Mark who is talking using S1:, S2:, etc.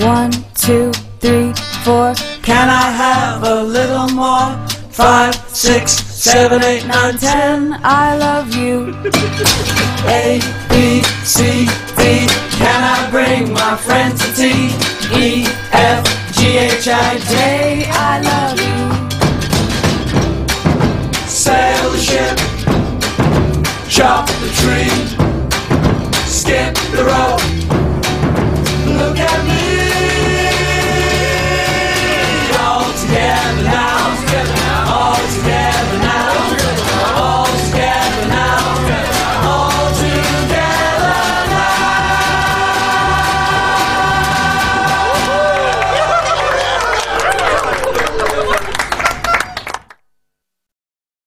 S1: One, two, three, four.
S2: Can I have a little more? Five, six, seven, eight, nine, ten.
S1: I love you.
S2: A, B, C, D. Can I bring my friends to tea? E F G H I
S1: J. I love you.
S2: Sail the ship, chop the tree, skip the rope,